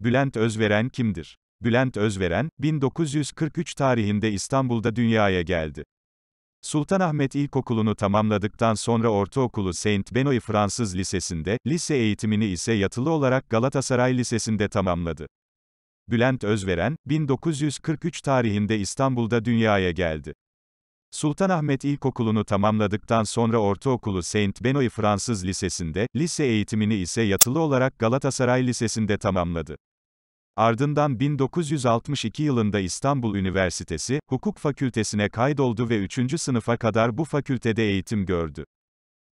Bülent Özveren kimdir? Bülent Özveren, 1943 tarihinde İstanbul'da dünyaya geldi. Sultanahmet İlkokulu'nu tamamladıktan sonra ortaokulu Saint Benoît Fransız Lisesi'nde, lise eğitimini ise yatılı olarak Galatasaray Lisesi'nde tamamladı. Bülent Özveren, 1943 tarihinde İstanbul'da dünyaya geldi. Sultanahmet İlkokulu'nu tamamladıktan sonra ortaokulu Saint Benoît Fransız Lisesi'nde, lise eğitimini ise yatılı olarak Galatasaray Lisesi'nde tamamladı. Ardından 1962 yılında İstanbul Üniversitesi, Hukuk Fakültesine kaydoldu ve 3. sınıfa kadar bu fakültede eğitim gördü.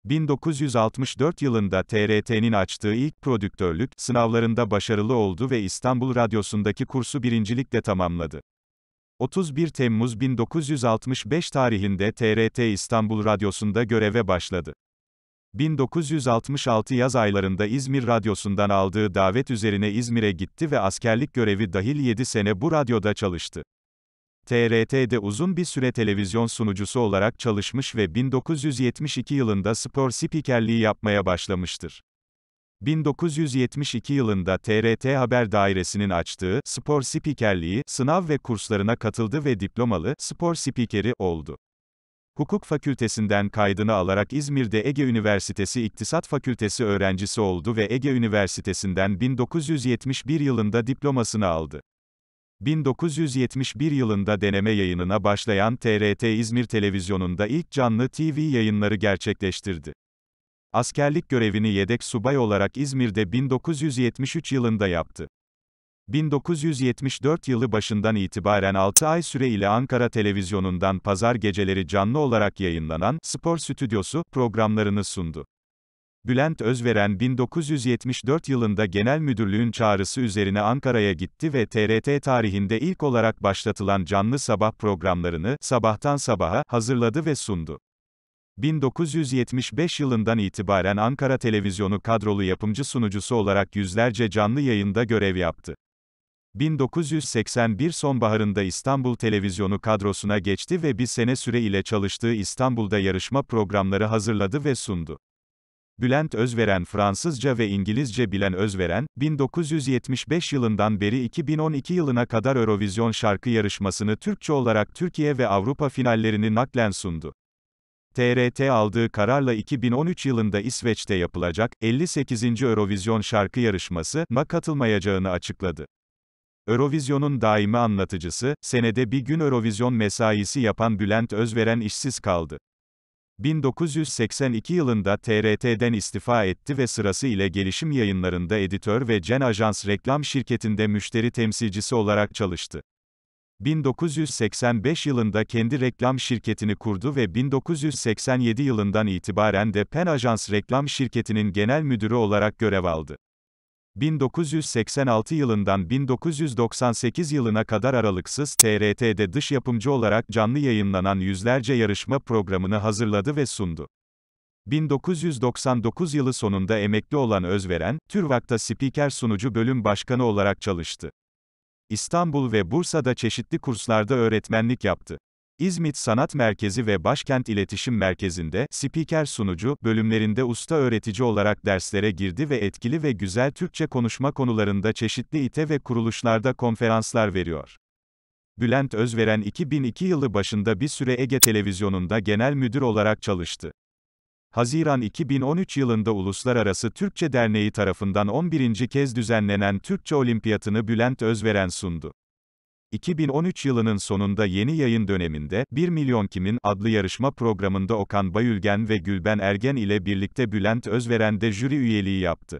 1964 yılında TRT'nin açtığı ilk prodüktörlük sınavlarında başarılı oldu ve İstanbul Radyosu'ndaki kursu birincilikle tamamladı. 31 Temmuz 1965 tarihinde TRT İstanbul Radyosu'nda göreve başladı. 1966 yaz aylarında İzmir Radyosu'ndan aldığı davet üzerine İzmir'e gitti ve askerlik görevi dahil 7 sene bu radyoda çalıştı. TRT'de uzun bir süre televizyon sunucusu olarak çalışmış ve 1972 yılında spor spikerliği yapmaya başlamıştır. 1972 yılında TRT Haber Dairesi'nin açtığı spor spikerliği sınav ve kurslarına katıldı ve diplomalı spor spikeri oldu. Hukuk Fakültesinden kaydını alarak İzmir'de Ege Üniversitesi İktisat Fakültesi öğrencisi oldu ve Ege Üniversitesi'nden 1971 yılında diplomasını aldı. 1971 yılında deneme yayınına başlayan TRT İzmir Televizyonu'nda ilk canlı TV yayınları gerçekleştirdi. Askerlik görevini yedek subay olarak İzmir'de 1973 yılında yaptı. 1974 yılı başından itibaren 6 ay süre ile Ankara Televizyonu'ndan pazar geceleri canlı olarak yayınlanan Spor Stüdyosu programlarını sundu. Bülent Özveren 1974 yılında genel müdürlüğün çağrısı üzerine Ankara'ya gitti ve TRT tarihinde ilk olarak başlatılan canlı sabah programlarını Sabahtan Sabaha hazırladı ve sundu. 1975 yılından itibaren Ankara Televizyonu kadrolu yapımcı sunucusu olarak yüzlerce canlı yayında görev yaptı. 1981 sonbaharında İstanbul Televizyonu kadrosuna geçti ve bir sene süre ile çalıştığı İstanbul'da yarışma programları hazırladı ve sundu. Bülent Özveren Fransızca ve İngilizce bilen Özveren, 1975 yılından beri 2012 yılına kadar Eurovision şarkı yarışmasını Türkçe olarak Türkiye ve Avrupa finallerini naklen sundu. TRT aldığı kararla 2013 yılında İsveç'te yapılacak 58. Eurovision şarkı yarışmasına katılmayacağını açıkladı. Eurovision'un daimi anlatıcısı, senede bir gün Eurovision mesaisi yapan Bülent Özveren işsiz kaldı. 1982 yılında TRT'den istifa etti ve sırası ile gelişim yayınlarında editör ve Gen Ajans reklam şirketinde müşteri temsilcisi olarak çalıştı. 1985 yılında kendi reklam şirketini kurdu ve 1987 yılından itibaren de Pen Ajans reklam şirketinin genel müdürü olarak görev aldı. 1986 yılından 1998 yılına kadar aralıksız TRT'de dış yapımcı olarak canlı yayınlanan yüzlerce yarışma programını hazırladı ve sundu. 1999 yılı sonunda emekli olan Özveren, TÜRVAK'ta spiker sunucu bölüm başkanı olarak çalıştı. İstanbul ve Bursa'da çeşitli kurslarda öğretmenlik yaptı. İzmit Sanat Merkezi ve Başkent İletişim Merkezi'nde, spiker sunucu, bölümlerinde usta öğretici olarak derslere girdi ve etkili ve güzel Türkçe konuşma konularında çeşitli ite ve kuruluşlarda konferanslar veriyor. Bülent Özveren 2002 yılı başında bir süre Ege Televizyonu'nda genel müdür olarak çalıştı. Haziran 2013 yılında Uluslararası Türkçe Derneği tarafından 11. kez düzenlenen Türkçe Olimpiyatını Bülent Özveren sundu. 2013 yılının sonunda yeni yayın döneminde, 1 Milyon Kimin adlı yarışma programında Okan Bayülgen ve Gülben Ergen ile birlikte Bülent Özveren de jüri üyeliği yaptı.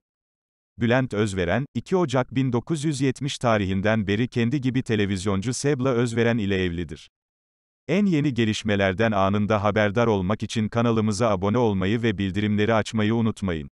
Bülent Özveren, 2 Ocak 1970 tarihinden beri kendi gibi televizyoncu Sebla Özveren ile evlidir. En yeni gelişmelerden anında haberdar olmak için kanalımıza abone olmayı ve bildirimleri açmayı unutmayın.